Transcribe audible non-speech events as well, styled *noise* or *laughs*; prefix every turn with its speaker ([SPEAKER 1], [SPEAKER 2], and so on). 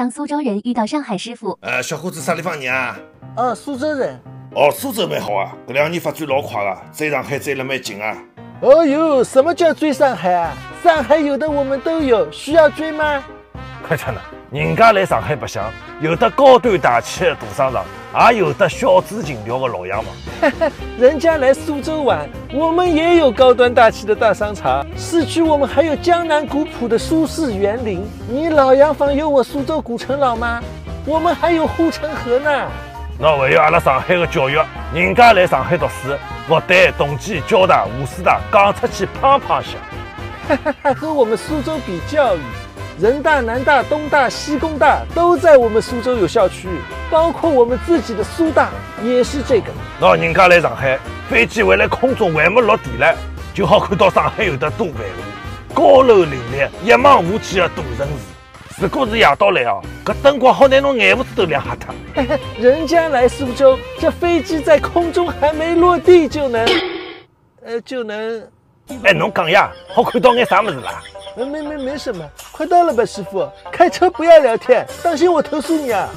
[SPEAKER 1] 当苏州人遇到上海师傅，
[SPEAKER 2] 呃，小伙子啥地方人啊？
[SPEAKER 3] 哦，苏州人。
[SPEAKER 2] 哦，苏州蛮好啊，搿两年发展老快啊，追上海追了蛮紧啊。
[SPEAKER 3] 哦哟，什么叫追上海啊？上海有的我们都有，需要追吗？
[SPEAKER 4] 快点呢，人家来上海白相，有的高端大气的大商场，也有的小资情调的老洋房。*laughs*
[SPEAKER 3] 人家来苏州玩，我们也有高端大气的大商场。市区我们还有江南古朴的苏式园林。你老洋房有我苏州古城老吗？我们还有护城河呢。
[SPEAKER 4] 那还有阿拉上海的教育，人家来上海读书，复旦、同济、交大、华师大，讲出去胖胖
[SPEAKER 3] 响。哈 *laughs* 哈和我们苏州比教育，人大、南大、东大、西工大都在我们苏州有校区，包括我们自己的苏大也是这个。
[SPEAKER 4] 那人家来上海，飞机还来空中还没落地了，就好看到上海有的多繁华，高楼林立，一望无际的大城市。如果是夜到来哦，搿灯光好，拿侬眼珠子都亮瞎脱。*laughs*
[SPEAKER 3] 人家来苏州，这飞机在空中还没落地就能，呃，就能。
[SPEAKER 4] 哎，侬讲呀，好看到眼啥么子啦？
[SPEAKER 3] 没没没什么，快到了吧，师傅。开车不要聊天，当心我投诉你啊。